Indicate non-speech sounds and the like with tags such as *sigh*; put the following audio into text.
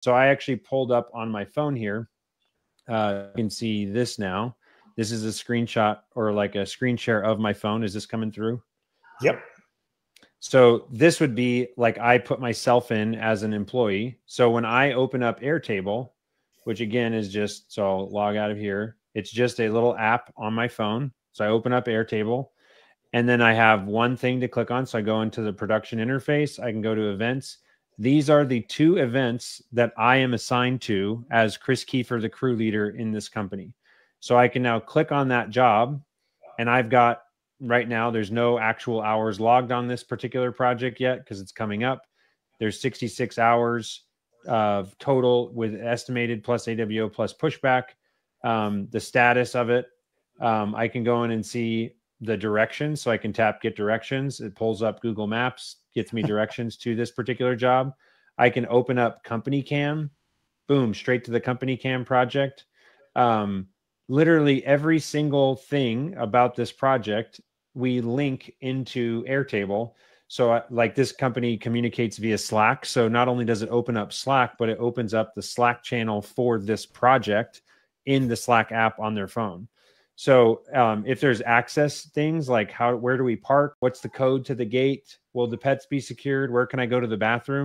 So I actually pulled up on my phone here. Uh, you can see this now. This is a screenshot or like a screen share of my phone. Is this coming through? Yep. So this would be like I put myself in as an employee. So when I open up Airtable, which again is just so I'll log out of here. It's just a little app on my phone. So I open up Airtable and then I have one thing to click on. So I go into the production interface. I can go to events. These are the two events that I am assigned to as Chris Kiefer, the crew leader in this company. So I can now click on that job and I've got right now, there's no actual hours logged on this particular project yet because it's coming up. There's 66 hours of total with estimated plus AWO plus pushback. Um, the status of it, um, I can go in and see the directions. So I can tap get directions. It pulls up Google Maps, gets me *laughs* directions to this particular job. I can open up Company Cam, boom, straight to the Company Cam project. Um, literally every single thing about this project we link into Airtable. So, uh, like this company communicates via Slack. So, not only does it open up Slack, but it opens up the Slack channel for this project in the Slack app on their phone. So um, if there's access things like how where do we park? What's the code to the gate? Will the pets be secured? Where can I go to the bathroom?